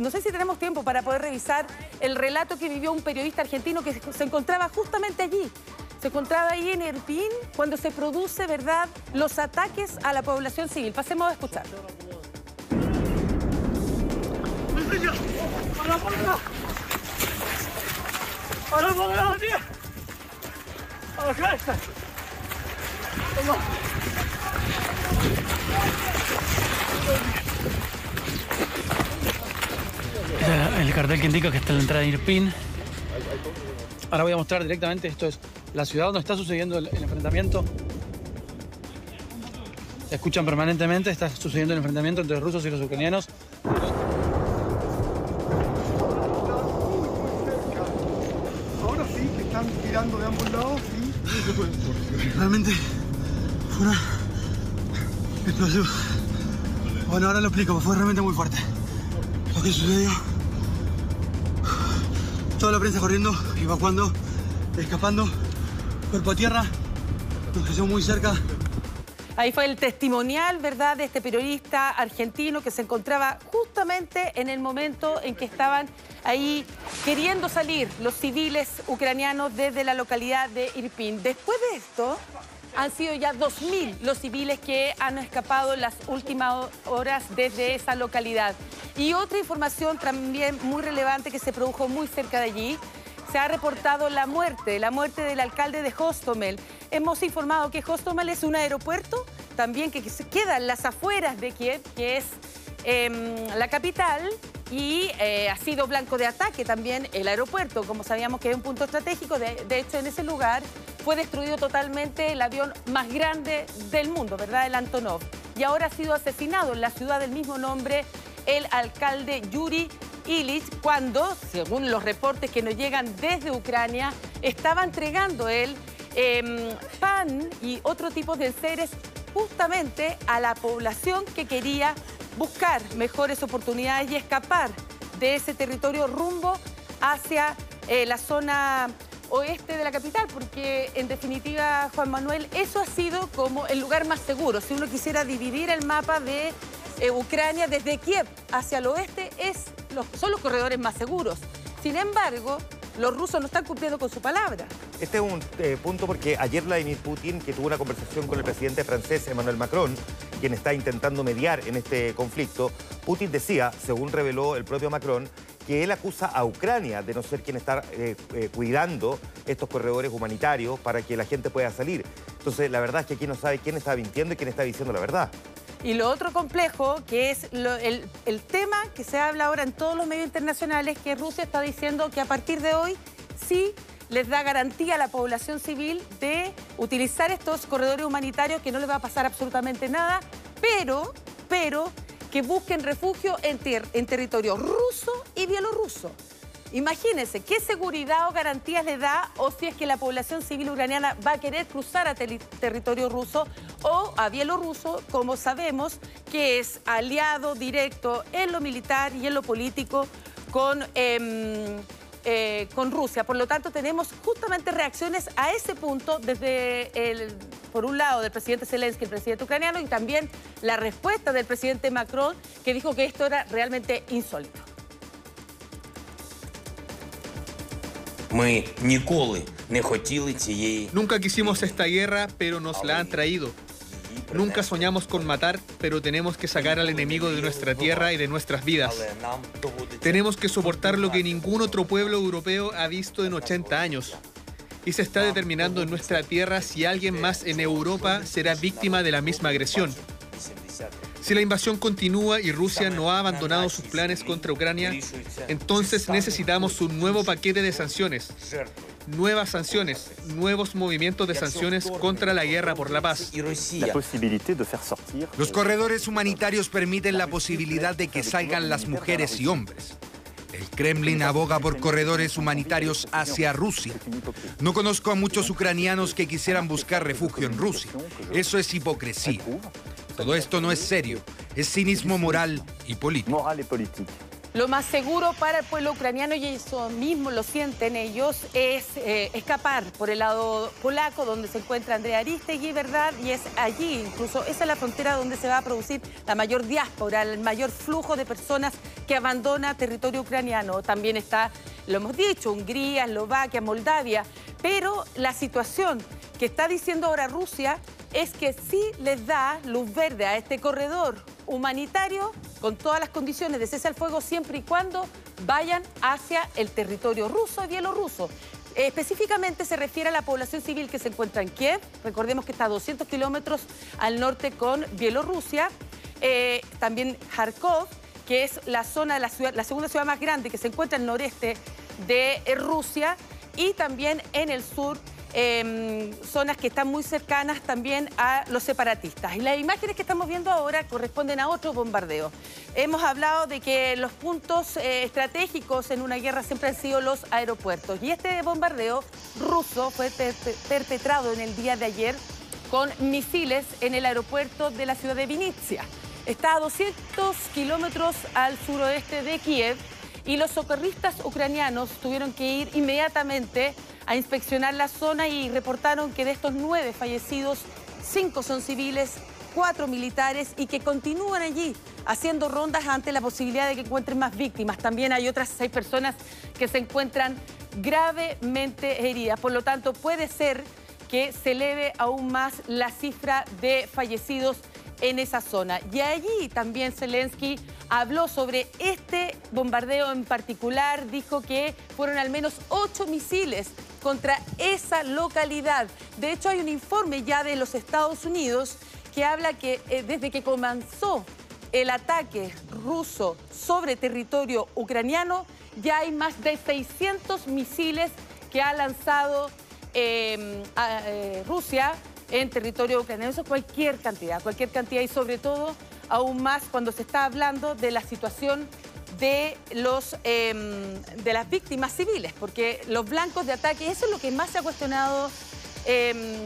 no sé si tenemos tiempo para poder revisar el relato que vivió un periodista argentino que se encontraba justamente allí. Se encontraba ahí en Erpín cuando se produce, ¿verdad?, los ataques a la población civil. Pasemos a escuchar. El cartel que indica que está en la entrada de Irpin. Ahora voy a mostrar directamente, esto es la ciudad donde está sucediendo el, enfrentamiento. Escuchan permanentemente, está sucediendo el enfrentamiento entre los rusos y los ucranianos. Ahora sí, que están tirando de ambos lados y Realmente fue una explosión. Bueno, ahora lo explico, fue realmente muy fuerte. Lo que sucedió. Toda la prensa corriendo, evacuando, escapando, cuerpo a tierra, nos quedó muy cerca. Ahí fue el testimonial, ¿verdad?, de este periodista argentino que se encontraba justamente en el momento en que estaban ahí queriendo salir los civiles ucranianos desde la localidad de Irpin. Después de esto, han sido ya 2.000 los civiles que han escapado en las últimas horas desde esa localidad. Y otra información también muy relevante que se produjo muy cerca de allí, se ha reportado la muerte, la muerte del alcalde de Hostomel. Hemos informado que Hostomel es un aeropuerto también que queda en las afueras de Kiev, que es em, la capital, y eh, ha sido blanco de ataque también el aeropuerto, como sabíamos que es un punto estratégico. De, de, hecho, en ese lugar fue destruido totalmente el avión más grande del mundo, ¿verdad? El Antonov. Y ahora ha sido asesinado en la ciudad del mismo nombre el alcalde Yuri Illich cuando, según los reportes que nos llegan desde Ucrania, estaba entregando él em, pan y otro tipo de seres justamente a la población que quería buscar mejores oportunidades y escapar de ese territorio rumbo hacia eh, la zona oeste de la capital, porque en definitiva, Juan Manuel, eso ha sido como el lugar más seguro. Si uno quisiera dividir el mapa de eh, Ucrania desde Kiev hacia el oeste, es son los corredores más seguros. Sin embargo, los rusos no están cumpliendo con su palabra. Este es un eh, punto porque ayer Vladimir Putin, que tuvo una conversación con el presidente francés Emmanuel Macron, quien está intentando mediar en este conflicto, Putin decía, según reveló el propio Macron, que él acusa a Ucrania de no ser quien está eh, eh, cuidando estos corredores humanitarios para que la gente pueda salir. Entonces, la verdad es que aquí no sabe quién está mintiendo y quién está diciendo la verdad. Y lo otro complejo, que es el, tema que se habla ahora en todos los medios internacionales, que Rusia está diciendo que a partir de hoy sí les da garantía a la población civil de utilizar estos corredores humanitarios, que no les va a pasar absolutamente nada, pero, pero que busquen refugio en, en territorio ruso y bielorruso. Imagínense, ¿qué seguridad o garantías le da o si es que la población civil ucraniana va a querer cruzar a territorio ruso o a bielorruso, como sabemos, que es aliado directo en lo militar y en lo político con... Em, eh, con Rusia. Por lo tanto, tenemos justamente reacciones a ese punto desde el, por un lado, del presidente Zelensky, el presidente ucraniano, y también la respuesta del presidente Macron, que dijo que esto era realmente insólito. Nunca quisimos esta guerra, pero nos la han traído. Nunca soñamos con matar, pero tenemos que sacar al enemigo de nuestra tierra y de nuestras vidas. Tenemos que soportar lo que ningún otro pueblo europeo ha visto en 80 años. Y se está determinando en nuestra tierra si alguien más en Europa será víctima de la misma agresión. Si la invasión continúa y Rusia no ha abandonado sus planes contra Ucrania, entonces necesitamos un nuevo paquete de sanciones, nuevas sanciones, nuevos movimientos de sanciones contra la guerra por la paz. Los corredores humanitarios permiten la posibilidad de que salgan las mujeres y hombres. El Kremlin aboga por corredores humanitarios hacia Rusia. No conozco a muchos ucranianos que quisieran buscar refugio en Rusia. Eso es hipocresía. Todo esto no es serio, es cinismo moral y político. Lo más seguro para el pueblo ucraniano, y eso mismo lo sienten ellos, es eh, escapar por el lado polaco, donde se encuentra Andrea Aristegui, ¿verdad? Y es allí, incluso esa es la frontera donde se va a producir la mayor diáspora, el mayor flujo de personas que abandona territorio ucraniano. También está, lo hemos dicho, Hungría, Eslovaquia, Moldavia. Pero la situación que está diciendo ahora Rusia es que sí les da luz verde a este corredor humanitario con todas las condiciones de cese al fuego siempre y cuando vayan hacia el territorio ruso y bielorruso. Específicamente se refiere a la población civil que se encuentra en Kiev. Recordemos que está a 200 kilómetros al norte con Bielorrusia. Eh, también Kharkov, que es la zona de la ciudad, la segunda ciudad más grande que se encuentra al noreste de Rusia. Y también en el sur Em, zonas que están muy cercanas también a los separatistas. Y las imágenes que estamos viendo ahora corresponden a otro bombardeo. Hemos hablado de que los puntos eh, estratégicos en una guerra siempre han sido los aeropuertos. Y este bombardeo ruso fue perpetrado en el día de ayer con misiles en el aeropuerto de la ciudad de Vinitsia. Está a 200 kilómetros al suroeste de Kiev y los socorristas ucranianos tuvieron que ir inmediatamente a inspeccionar la zona y reportaron que de estos nueve fallecidos, cinco son civiles, cuatro militares y que continúan allí haciendo rondas ante la posibilidad de que encuentren más víctimas. También hay otras seis personas que se encuentran gravemente heridas. Por lo tanto, puede ser que se eleve aún más la cifra de fallecidos en esa zona. Y allí también Zelensky habló sobre este bombardeo en particular, dijo que fueron al menos ocho misiles contra esa localidad. De hecho, hay un informe ya de los Estados Unidos que habla que eh, desde que comenzó el ataque ruso sobre territorio ucraniano, ya hay más de 600 misiles que ha lanzado em, eh, Rusia en territorio ucraniano. Eso es cualquier cantidad, cualquier cantidad y sobre todo aún más cuando se está hablando de la situación de, los, em, de las víctimas civiles, porque los blancos de ataque, eso es lo que más se ha cuestionado em,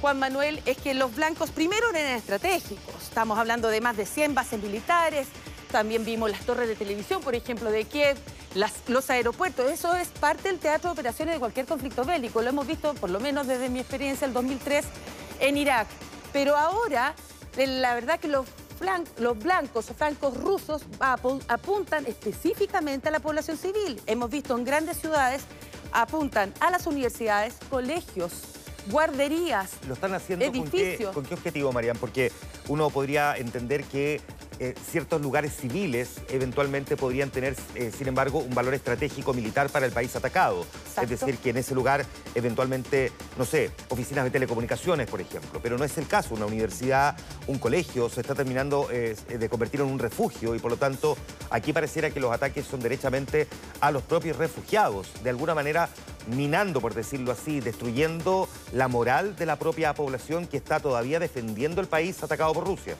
Juan Manuel, es que los blancos primero eran estratégicos, estamos hablando de más de 100 bases militares, también vimos las torres de televisión, por ejemplo, de Kiev, los aeropuertos, eso es parte del teatro de operaciones de cualquier conflicto bélico, lo hemos visto por lo menos desde mi experiencia el 2003 en Irak, pero ahora la verdad que los los blancos o francos rusos apuntan específicamente a la población civil. Hemos visto en grandes ciudades, apuntan a las universidades, colegios, guarderías, ¿Lo están haciendo edificios. ¿con qué, objetivo, Marian? Porque uno podría entender que eh, ciertos lugares civiles eventualmente podrían tener, eh, sin embargo, un valor estratégico militar para el país atacado. Es decir, que en ese lugar eventualmente, no sé, oficinas de telecomunicaciones, por ejemplo. Pero no es el caso. Una universidad, un colegio, se está terminando eh, de convertir en un refugio y por lo tanto aquí pareciera que los ataques son derechamente a los propios refugiados. De alguna manera minando, por decirlo así, destruyendo la moral de la propia población que está todavía defendiendo el país atacado por Rusia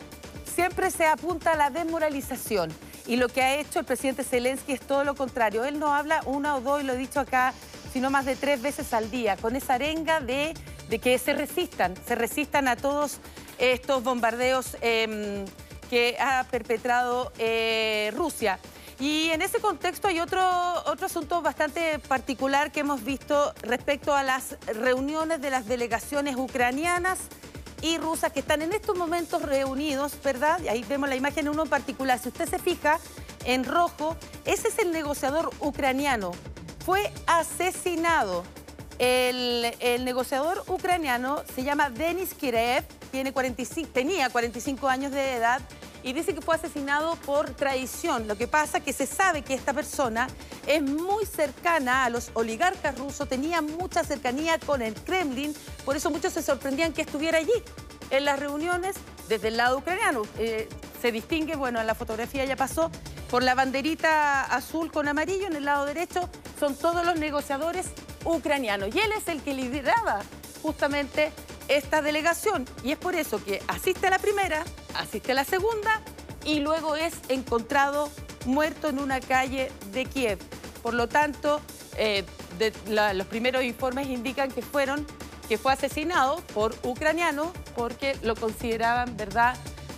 siempre se apunta a la desmoralización. Y lo que ha hecho el presidente Zelensky es todo lo contrario. Él no habla una o dos, y lo he dicho acá, sino más de tres veces al día, con esa arenga de, que se resistan, se resistan a todos estos bombardeos em, que ha perpetrado eh, Rusia. Y en ese contexto hay otro, otro asunto bastante particular que hemos visto respecto a las reuniones de las delegaciones ucranianas y rusas que están en estos momentos reunidos, ¿verdad? Y ahí vemos la imagen uno en particular. Si usted se fija, en rojo, ese es el negociador ucraniano. Fue asesinado. El, negociador ucraniano se llama Denis Kirev, tiene 45, tenía 45 años de edad y dice que fue asesinado por traición. Lo que pasa es que se sabe que esta persona es muy cercana a los oligarcas rusos, tenía mucha cercanía con el Kremlin, por eso muchos se sorprendían que estuviera allí en las reuniones desde el lado ucraniano. Eh, se distingue, bueno, en la fotografía ya pasó, por la banderita azul con amarillo en el lado derecho, son todos los negociadores ucranianos. Y él es el que lideraba justamente esta delegación. Y es por eso que asiste a la primera, asiste a la segunda y luego es encontrado muerto en una calle de Kiev. Por lo tanto, eh, los primeros informes indican que fueron que fue asesinado por ucranianos porque lo consideraban, ¿verdad?,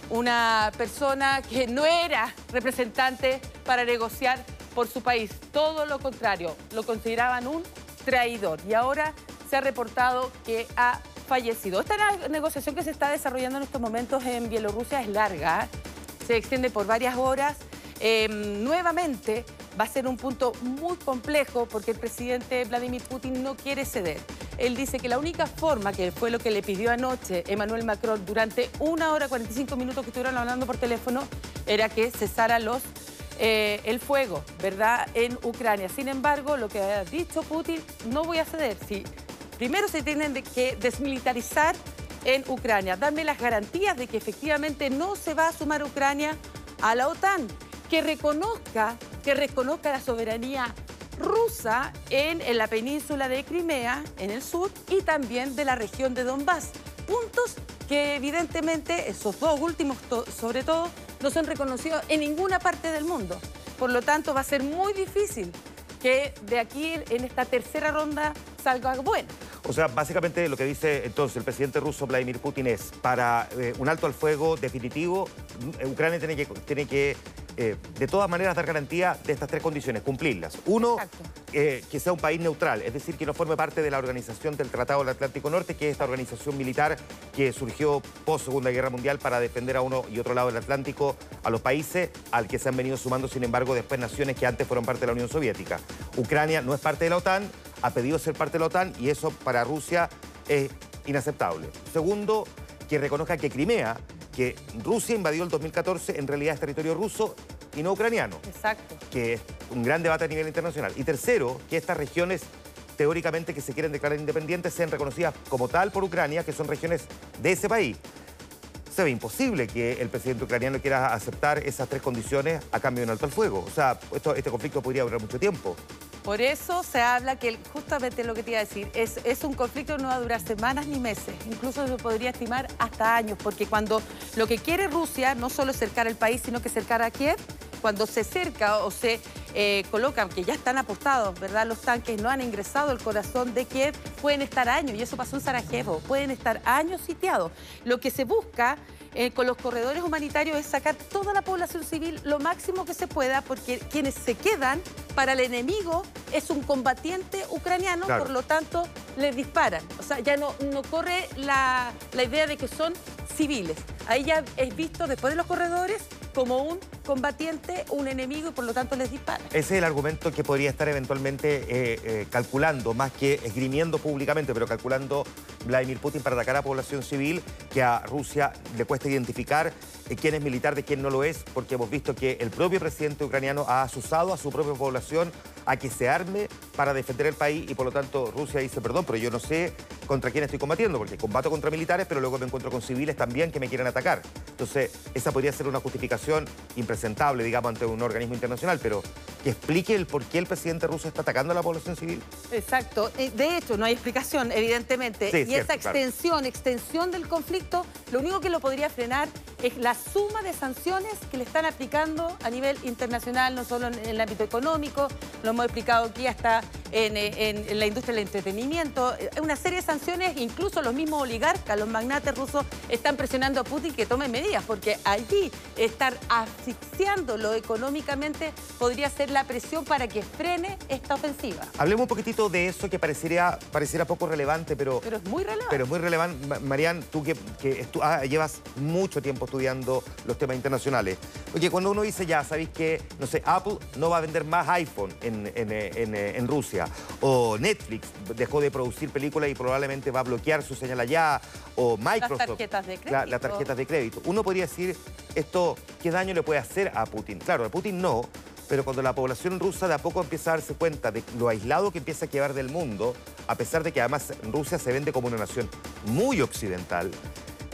una persona que no era representante para negociar por su país. Todo lo contrario, lo consideraban un traidor. Y ahora se ha reportado que ha fallecido. Esta negociación que se está desarrollando en estos momentos en Bielorrusia es larga, se extiende por varias horas. eh, nuevamente va a ser un punto muy complejo porque el presidente Vladimir Putin no quiere ceder. Él dice que la única forma, que fue lo que le pidió anoche Emmanuel Macron durante una hora 45 minutos que estuvieron hablando por teléfono, era que cesara los, eh, el fuego, ¿verdad?, en Ucrania. Sin embargo, lo que ha dicho Putin, no voy a ceder. Si primero se tienen que desmilitarizar en Ucrania, darme las garantías de que efectivamente no se va a sumar Ucrania a la OTAN, que reconozca, que reconozca la soberanía rusa en, la península de Crimea, en el sur, y también de la región de Donbass. Puntos que evidentemente, esos dos últimos sobre todo, no son reconocidos en ninguna parte del mundo. Por lo tanto, va a ser muy difícil que de aquí, en esta tercera ronda, salga bueno. O sea, básicamente lo que dice entonces el presidente ruso Vladimir Putin es, para eh, un alto al fuego definitivo, Ucrania tiene que, tiene que eh, de todas maneras dar garantía de estas tres condiciones, cumplirlas. Uno, eh, que sea un país neutral, es decir, que no forme parte de la organización del Tratado del Atlántico Norte, que es esta organización militar que surgió post Segunda Guerra Mundial para defender a uno y otro lado del Atlántico a los países al que se han venido sumando, sin embargo, después naciones que antes fueron parte de la Unión Soviética. Ucrania no es parte de la OTAN, ha pedido ser parte de la OTAN y eso para Rusia es inaceptable. Segundo, que reconozca que Crimea que Rusia invadió el 2014 en realidad es territorio ruso y no ucraniano. Exacto. Que es un gran debate a nivel internacional. Y tercero, que estas regiones teóricamente que se quieren declarar independientes sean reconocidas como tal por Ucrania, que son regiones de ese país. Se ve imposible que el presidente ucraniano quiera aceptar esas tres condiciones a cambio de un alto al fuego. O sea, este conflicto podría durar mucho tiempo. Por eso se habla que justamente lo que te iba a decir, es, es un conflicto que no va a durar semanas ni meses, incluso se podría estimar hasta años, porque cuando lo que quiere Rusia no solo es cercar el país, sino que cercar a Kiev, cuando se cerca o se eh, colocan, que ya están apostados, ¿verdad? Los tanques no han ingresado al corazón de Kiev, pueden estar años, y eso pasó en Sarajevo, pueden estar años sitiados. Lo que se busca eh, con los corredores humanitarios es sacar toda la población civil lo máximo que se pueda, porque quienes se quedan para el enemigo es un combatiente ucraniano, por lo tanto les disparan. O sea, ya no, no corre la, la idea de que son civiles. Ahí ya es visto después de los corredores como un combatiente, un enemigo y por lo tanto les dispara. Ese es el argumento que podría estar eventualmente eh, eh, calculando, más que esgrimiendo públicamente, pero calculando Vladimir Putin para atacar a población civil, que a Rusia le cuesta identificar eh, quién es militar de quién no lo es, porque hemos visto que el propio presidente ucraniano ha asusado a su propia población a que se arme para defender el país y por lo tanto Rusia dice, perdón, pero yo no sé contra quién estoy combatiendo, porque combato contra militares, pero luego me encuentro con civiles también que me quieren atacar. Entonces, esa podría ser una justificación impresentable, digamos, ante un organismo internacional, pero que explique el por qué el presidente ruso está atacando a la población civil. Exacto. De hecho, no hay explicación, evidentemente. y esa extensión, extensión del conflicto, lo único que lo podría frenar es la suma de sanciones que le están aplicando a nivel internacional, no solo en el ámbito económico, lo hemos explicado aquí hasta en, en la industria del entretenimiento, eh, una serie de sanciones, incluso los mismos oligarcas, los magnates rusos están presionando a Putin que tome medidas, porque allí estar asfixiándolo económicamente podría ser la presión para que frene esta ofensiva. Hablemos un poquitito de eso que parecería, pareciera poco relevante, pero... Pero es muy relevante. Pero es muy relevante. Marian, tú que, ah, llevas mucho tiempo estudiando los temas internacionales. Oye, cuando uno dice ya, ¿sabéis que, no sé, Apple no va a vender más iPhone en, en Rusia? O Netflix dejó de producir películas y probablemente va a bloquear su señal allá, o Microsoft. Las tarjetas de crédito. las tarjetas de crédito. Uno podría decir, esto, ¿qué daño le puede hacer a Putin? Claro, a Putin no, pero cuando la población rusa de a poco empieza a darse cuenta de lo aislado que empieza a quedar del mundo, a pesar de que además Rusia se vende como una nación muy occidental,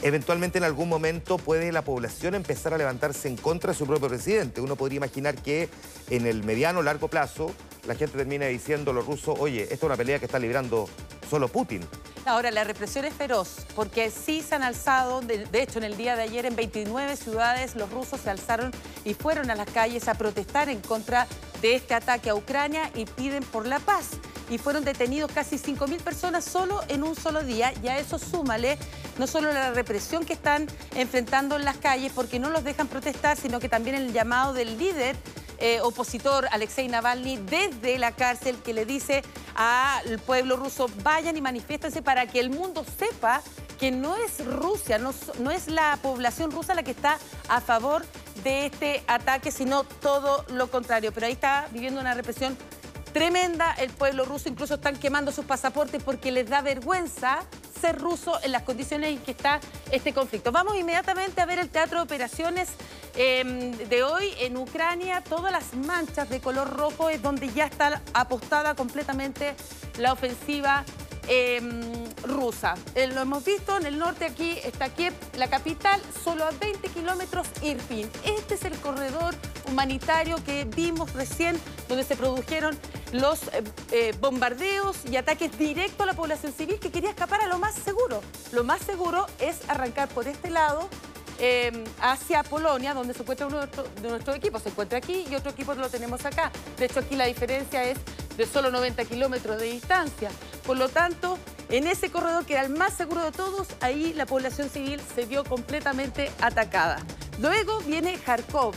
eventualmente en algún momento puede la población empezar a levantarse en contra de su propio presidente. Uno podría imaginar que en el mediano o largo plazo la gente termina diciendo a los rusos, oye, esta es una pelea que está librando solo Putin. Ahora, la represión es feroz, porque sí se han alzado, de, hecho, en el día de ayer en 29 ciudades los rusos se alzaron y fueron a las calles a protestar en contra de este ataque a Ucrania y piden por la paz. Y fueron detenidos casi 5.000 personas solo en un solo día. Y a eso súmale no solo la represión que están enfrentando en las calles, porque no los dejan protestar, sino que también el llamado del líder eh, opositor Alexei Navalny desde la cárcel que le dice al pueblo ruso vayan y manifiéstense para que el mundo sepa que no es Rusia, no, no, es la población rusa la que está a favor de este ataque, sino todo lo contrario. Pero ahí está viviendo una represión tremenda el pueblo ruso, incluso están quemando sus pasaportes porque les da vergüenza ruso en las condiciones en que está este conflicto. Vamos inmediatamente a ver el teatro de operaciones em, de hoy en Ucrania. Todas las manchas de color rojo es donde ya está apostada completamente la ofensiva em, rusa. Eh, lo hemos visto en el norte, aquí está Kiev, la capital, solo a 20 kilómetros Irpin. Este es el corredor humanitario que vimos recién, donde se produjeron los eh, eh, bombardeos y ataques directos a la población civil que quería escapar a lo más seguro. Lo más seguro es arrancar por este lado em, hacia Polonia, donde se encuentra uno de nuestros equipos. Se encuentra aquí y otro equipo lo tenemos acá. De hecho, aquí la diferencia es de solo 90 kilómetros de distancia. Por lo tanto, en ese corredor que era el más seguro de todos, ahí la población civil se vio completamente atacada. Luego viene Kharkov,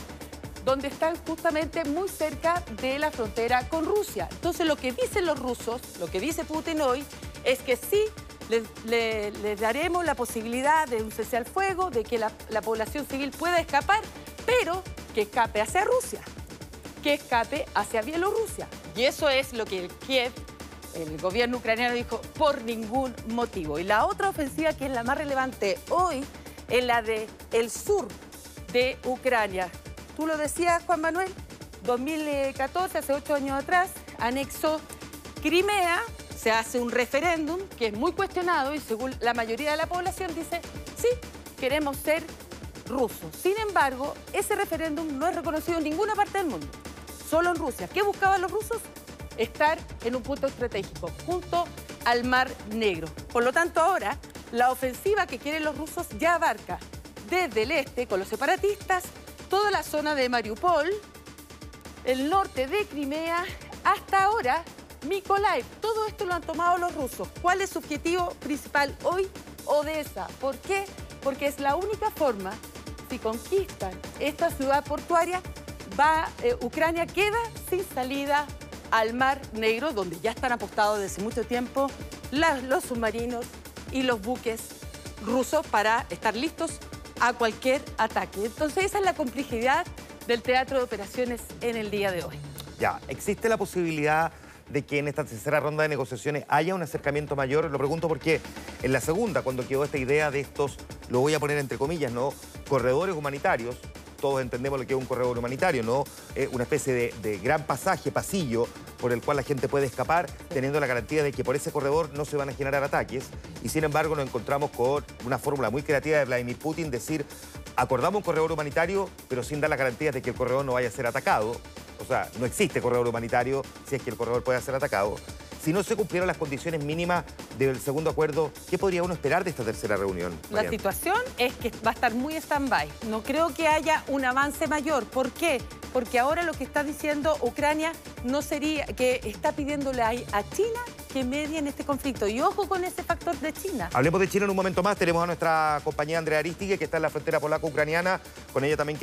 donde están justamente muy cerca de la frontera con Rusia. Entonces lo que dicen los rusos, lo que dice Putin hoy, es que sí les, daremos la posibilidad de un cese al fuego, de que la, la población civil pueda escapar, pero que escape hacia Rusia, que escape hacia Bielorrusia. Y eso es lo que el Kiev el gobierno ucraniano dijo por ningún motivo. Y la otra ofensiva que es la más relevante hoy es la el sur de Ucrania, Tú lo decías, Juan Manuel, 2014, hace ocho años atrás, anexó Crimea, se hace un referéndum que es muy cuestionado y según la mayoría de la población dice, sí, queremos ser rusos. Sin embargo, ese referéndum no es reconocido en ninguna parte del mundo, solo en Rusia. ¿Qué buscaban los rusos? Estar en un punto estratégico, junto al Mar Negro. Por lo tanto, ahora la ofensiva que quieren los rusos ya abarca desde el este con los separatistas toda la zona de Mariupol, el norte de Crimea, hasta ahora Mykolaiv. Todo esto lo han tomado los rusos. ¿Cuál es su objetivo principal hoy? Odessa. ¿Por qué? Porque es la única forma, si conquistan esta ciudad portuaria, va, eh, Ucrania queda sin salida al Mar Negro, donde ya están apostados desde mucho tiempo los submarinos y los buques rusos para estar listos a cualquier ataque. Entonces esa es la complejidad del teatro de operaciones en el día de hoy. Ya, ¿existe la posibilidad de que en esta tercera ronda de negociaciones haya un acercamiento mayor? Lo pregunto porque en la segunda, cuando quedó esta idea de estos, lo voy a poner entre comillas, ¿no? Corredores humanitarios, todos entendemos lo que es un corredor humanitario, ¿no? una especie de, de, gran pasaje, pasillo, por el cual la gente puede escapar, teniendo la garantía de que por ese corredor no se van a generar ataques. Y sin embargo nos encontramos con una fórmula muy creativa de Vladimir Putin, decir, acordamos un corredor humanitario, pero sin dar la garantía de que el corredor no vaya a ser atacado. O sea, no existe corredor humanitario si es que el corredor puede ser atacado. Si no se cumplieron las condiciones mínimas del segundo acuerdo, ¿qué podría uno esperar de esta tercera reunión? La situación es que va a estar muy stand-by. No creo que haya un avance mayor. ¿Por qué? Porque ahora lo que está diciendo Ucrania no sería que está pidiéndole a China que medie en este conflicto. Y ojo con ese factor de China. Hablemos de China en un momento más. Tenemos a nuestra compañera Andrea Aristigui, que está en la frontera polaco-ucraniana. Con ella también